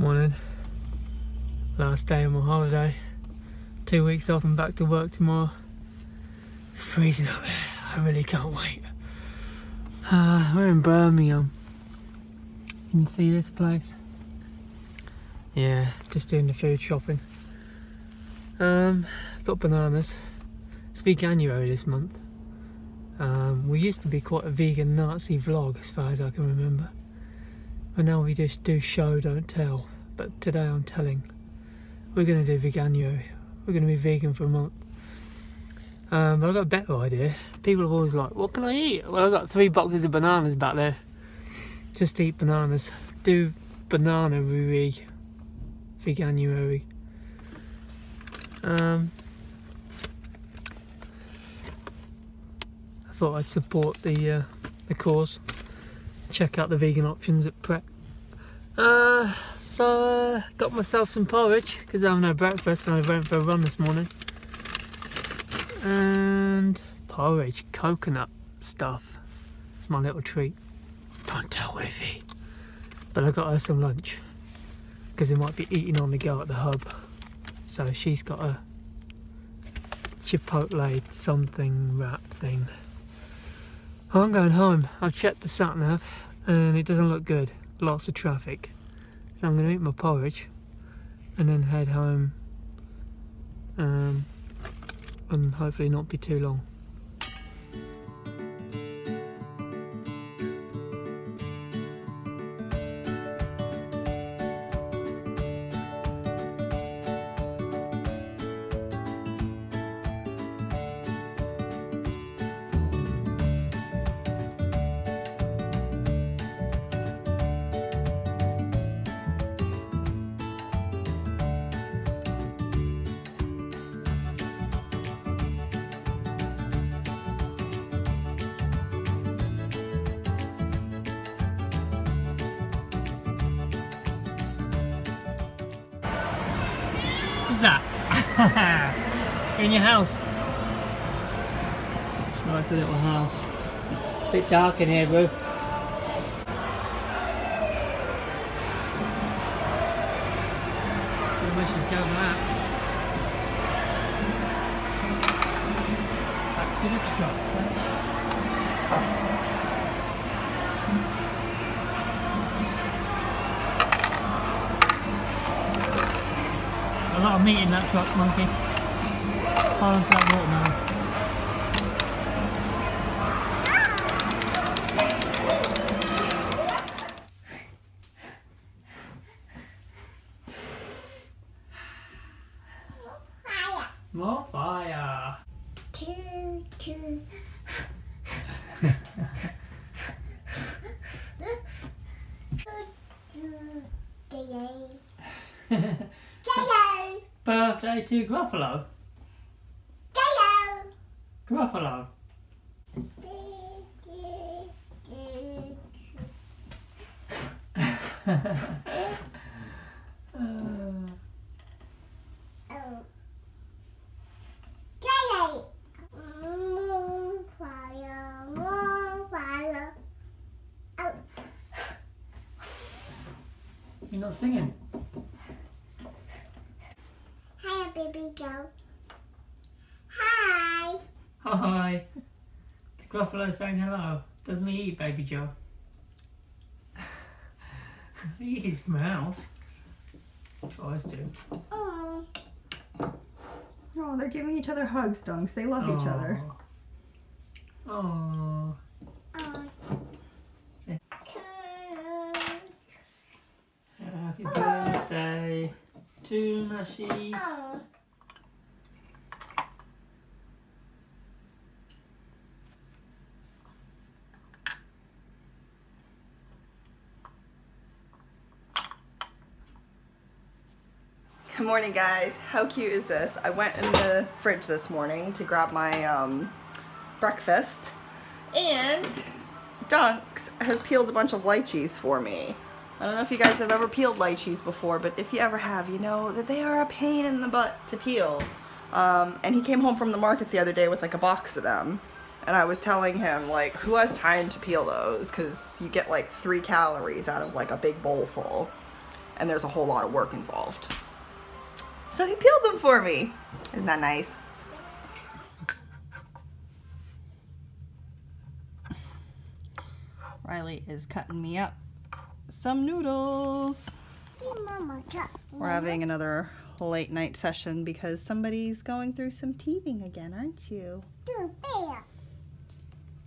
Morning. Last day of my holiday. Two weeks off and back to work tomorrow. It's freezing up there. I really can't wait. Uh, we're in Birmingham. You can see this place. Yeah, just doing the food shopping. Um, got bananas. It's veganuary this month. Um, we used to be quite a vegan Nazi vlog as far as I can remember. Now we just do show, don't tell. But today I'm telling. We're going to do veganuary. We're going to be vegan for a month. Um, but I've got a better idea. People are always like, what can I eat? Well, I've got three boxes of bananas back there. Just eat bananas. Do banana ruri. Veganuary. Um, I thought I'd support the uh, the cause. Check out the vegan options at Pret. Uh, so uh, got myself some porridge because I haven't had breakfast and I went for a run this morning. And porridge, coconut stuff. It's my little treat. Don't tell Wavy. But I got her some lunch because we might be eating on the go at the hub. So she's got a chipotle something wrap thing. I'm going home. I've checked the sat nav and it doesn't look good. Lots of traffic. So I'm going to eat my porridge and then head home um, and hopefully not be too long. That? In your house. It's nice little house. It's a bit dark in here, bro. A lot of meat in that truck, monkey. Hold on to that watermelon. More fire. Two, two. Birthday to Gruffalo. Gruffalo. Uh, you're not singing. Hi, Joe. Hi. Hi. Is Gruffalo saying hello? Doesn't he eat Baby Joe? he eats mouse. Tries to. Oh, Oh, they're giving each other hugs, Dunks. They love each other. Oh. oh. Happy birthday to Mushy. Oh. Morning, guys. How cute is this? I went in the fridge this morning to grab my um, breakfast, and Dunks has peeled a bunch of lychees for me. I don't know if you guys have ever peeled lychees before, but if you ever have, you know that they are a pain in the butt to peel. Um, and he came home from the market the other day with like a box of them. And I was telling him, like, who has time to peel those? Because you get like three calories out of like a big bowl full. and there's a whole lot of work involved. So he peeled them for me. Isn't that nice? Riley is cutting me up some noodles. We're having another late night session because somebody's going through some teething again, aren't you?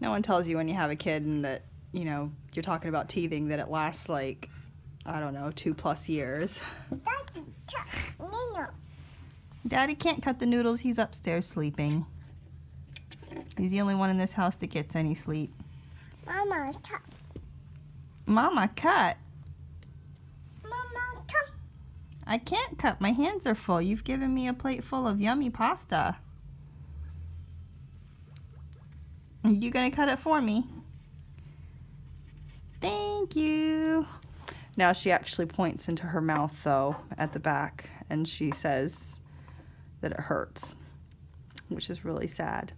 No one tells you when you have a kid and that, you know, you're talking about teething that it lasts like, I don't know, two plus years. Daddy cup. Nino. Daddy can't cut the noodles. He's upstairs sleeping. He's the only one in this house that gets any sleep. Mama cut. Mama, cut. Mama cut. I can't cut. My hands are full. You've given me a plate full of yummy pasta. Are you going to cut it for me? Thank you. Now she actually points into her mouth, though, at the back, and she says that it hurts, which is really sad.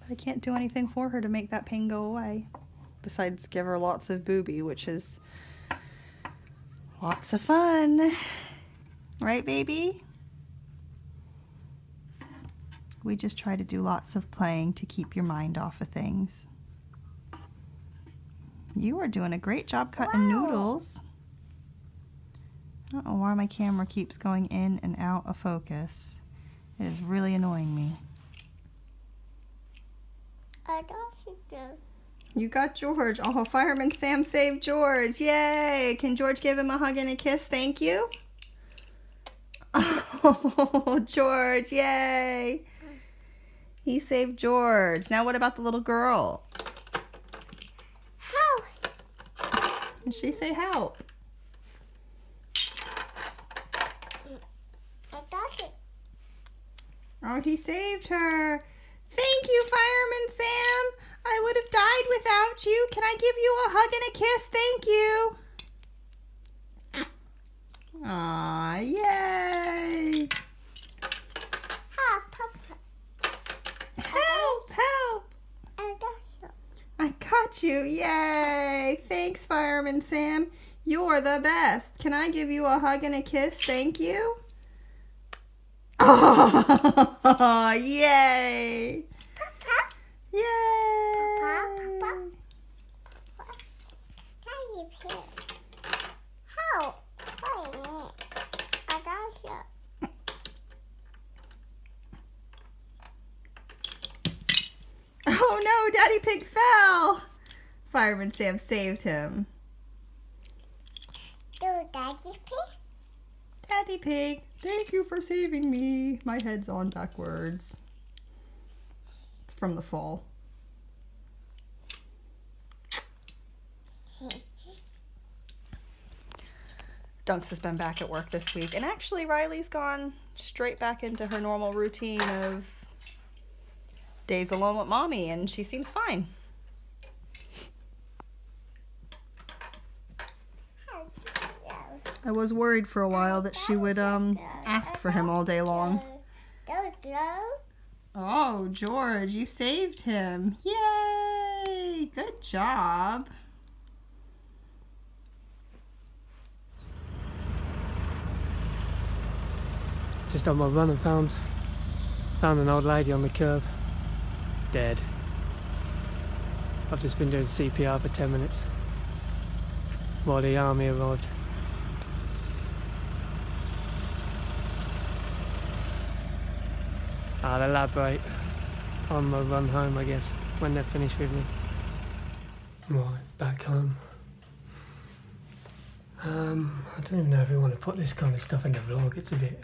But I can't do anything for her to make that pain go away, besides give her lots of booby, which is lots of fun. Right, baby? We just try to do lots of playing to keep your mind off of things. You are doing a great job cutting Wow. noodles. I don't know why my camera keeps going in and out of focus. It is really annoying me. I don't see. You got George. Oh, Fireman Sam saved George. Yay! Can George give him a hug and a kiss? Thank you. Oh, George. Yay! He saved George. Now, what about the little girl? How? Did she say help? I got it. Oh, he saved her. Thank you, Fireman Sam. I would have died without you. Can I give you a hug and a kiss? Thank you. Aw, yay. How, Papa? Help, help. I got you. I got you. Yay. Thanks, Fireman Sam. You're the best. Can I give you a hug and a kiss? Thank you. Oh, yay. Papa? Yay. Papa, Papa. Daddy here. How? Wait a minute. I you. Oh no, Daddy Pig fell. Fireman Sam saved him. Do Daddy pig? Daddy Pig, thank you for saving me. My head's on backwards. It's from the fall. Dunks has been back at work this week, and actually, Riley's gone straight back into her normal routine of days alone with mommy, and she seems fine. How? Yeah. I was worried for a while that she would um ask for him all day long. Oh, George, you saved him. Yay! Good job. Just on my run and found found an old lady on the curb, dead. I've just been doing CPR for 10 minutes while the army arrived. I'll elaborate on my run home, I guess, when they're finished with me. Right, back home. Um, I don't even know if we want to put this kind of stuff in the vlog. It's a bit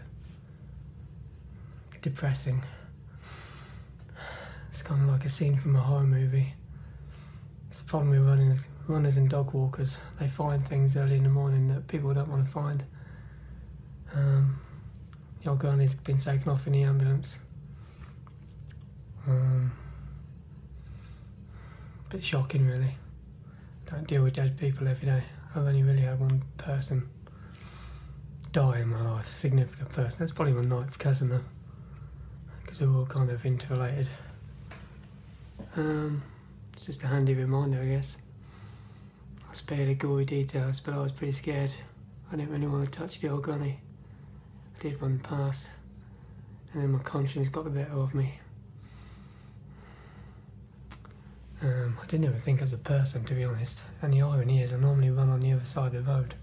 depressing. It's kind of like a scene from a horror movie. It's the problem with runners, runners and dog walkers. They find things early in the morning that people don't want to find. Um, old granny's been taken off in the ambulance. Um, bit shocking, really. Don't deal with dead people every day. I've only really had one person die in my life, a significant person. That's probably my ninth cousin, though because they're all kind of interrelated. Um, it's just a handy reminder, I guess. I spared the gory details, but I was pretty scared I didn't really want to touch the old granny. I did run past, and then my conscience got the better of me. Um, I didn't ever think as a person, to be honest. And the irony is, I normally run on the other side of the road.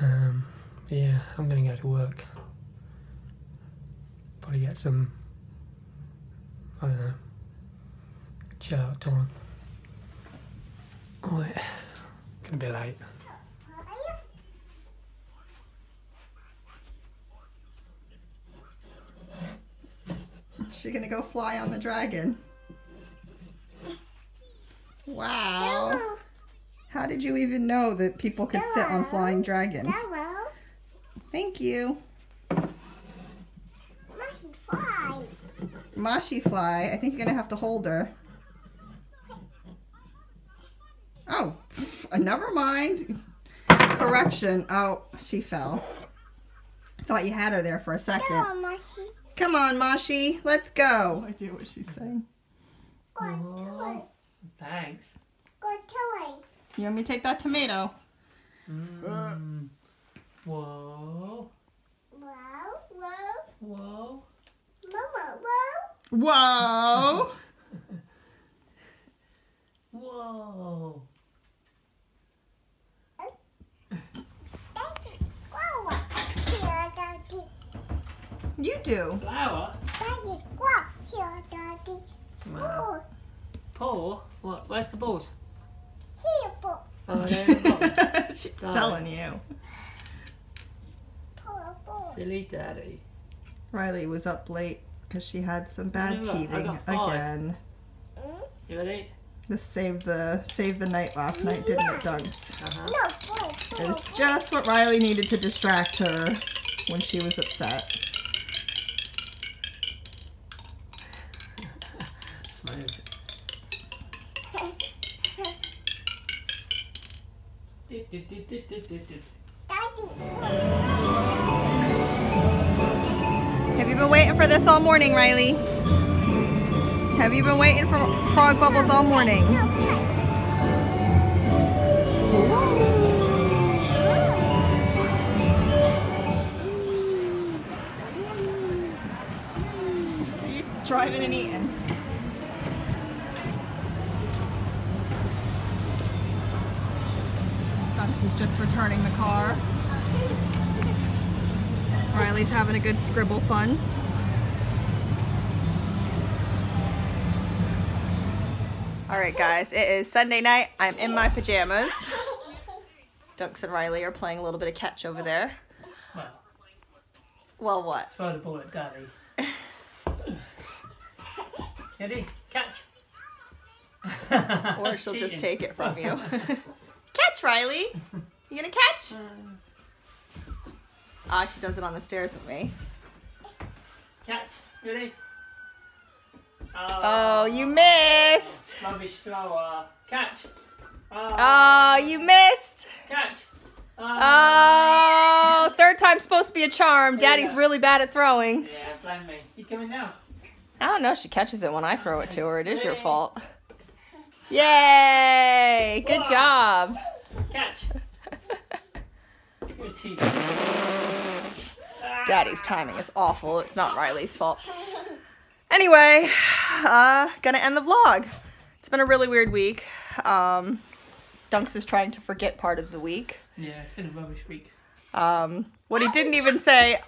Um, yeah, I'm gonna go to work. Probably get some, I don't know, chill out time. Alright, gonna be late. Is she gonna go fly on the dragon? Wow. How did you even know that people could sit on flying dragons? Hello. Thank you. Mushy fly. Mashi fly. I think you're gonna have to hold her. Oh, pff, never mind. Correction. Oh, she fell. Thought you had her there for a second. Hello, Mushy. Come on, Mashi. Let's go. I do what she's saying. Go to it. Thanks. Go to it. You want me to take that tomato? Mm. Whoa, Whoa, whoa, whoa. whoa, whoa. Whoa. Whoa. Daddy, go up here, Daddy. You do. Flower? Daddy, go here, Daddy. Wow. Oh, Paw? What? Where's the balls? here, boy. Oh, they're in the box. she's Sorry. telling you. Poor boy. Silly daddy. Riley was up late because she had some bad Yeah, teething again. Hmm? You ready? This saved the saved the night last night, didn't it, Dunks? Uh-huh. No, boy, It was just what Riley needed to distract her when she was upset. Have you been waiting for this all morning, Riley? Have you been waiting for frog bubbles all morning? Driving and eating. Riley's having a good scribble fun. All right, guys, it is Sunday night. I'm in my pajamas. Dunks and Riley are playing a little bit of catch over there. Well, Well, what? throw the ball at daddy. Ready? Catch. Or she'll just take it from you. catch, Riley. You gonna catch? Um, Ah, she does it on the stairs with me. Catch. Ready? Oh, ah. you missed. Rubbish thrower. Uh, catch. Oh, Oh, you missed. catch. Ah. Oh, third time's supposed to be a charm. Daddy's really bad at throwing. Yeah, blame me. You coming now? I don't know. She catches it when I throw it to her. It is your fault. Yay! Good Wow. job. Catch. Daddy's timing is awful. It's not Riley's fault. Anyway, uh, gonna end the vlog. It's been a really weird week. Um, Dunks is trying to forget part of the week. Yeah, it's been a rubbish week. Um, what he didn't even say,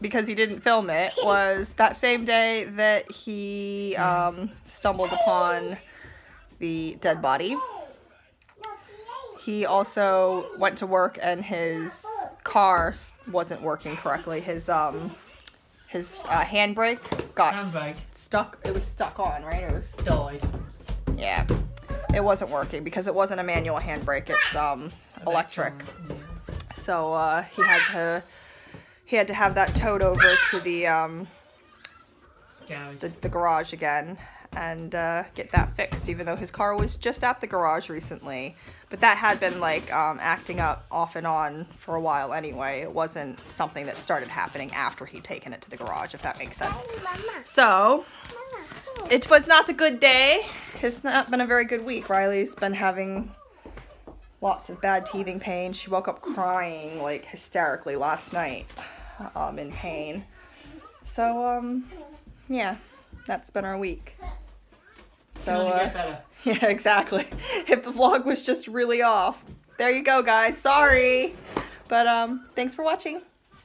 because he didn't film it, was that same day that he um, stumbled upon the dead body. He also went to work and his car wasn't working correctly. His um, his uh, handbrake got Handbrake. stuck. It was stuck on, right? It was Died. yeah. It wasn't working because it wasn't a manual handbrake. It's um electric. Yeah. So uh, he had to he had to have that towed over to the um, the, the garage again and uh, get that fixed. Even though his car was just at the garage recently, but that had been like um, acting up off and on for a while anyway. It wasn't something that started happening after he'd taken it to the garage, if that makes sense. So it was not a good day. It's not been a very good week. Riley's been having lots of bad teething pain. She woke up crying like hysterically last night, um, in pain. So um, yeah, that's been our week. So uh, get better. yeah, exactly. If the vlog was just really off. There you go, guys. Sorry. But um thanks for watching.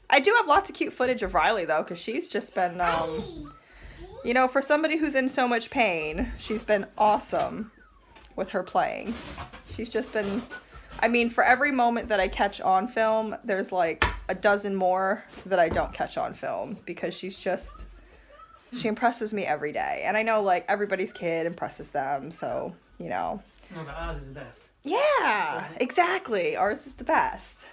I do have lots of cute footage of Riley though cuz she's just been um you know, for somebody who's in so much pain, she's been awesome with her playing. She's just been I mean, for every moment that I catch on film, there's like a dozen more that I don't catch on film because she's just she impresses me every day. And I know like everybody's kid impresses them, so, you know. No, but ours is the best. Yeah, exactly. Ours is the best.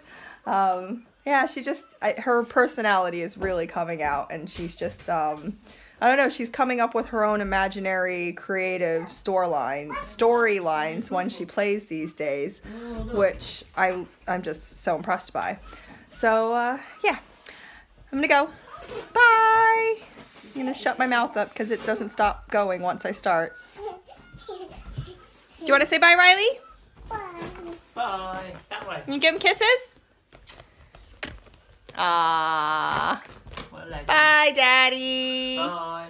Um, yeah, she just I, her personality is really coming out, and she's just um, I don't know. She's coming up with her own imaginary, creative storyline storylines when she plays these days, Oh, which I I'm just so impressed by. So uh, yeah, I'm gonna go. Bye. I'm gonna shut my mouth up because it doesn't stop going once I start. Do you want to say bye, Riley? Bye. Bye. That way. Can you give him kisses? Ah. What a legend. Bye, Daddy. Bye.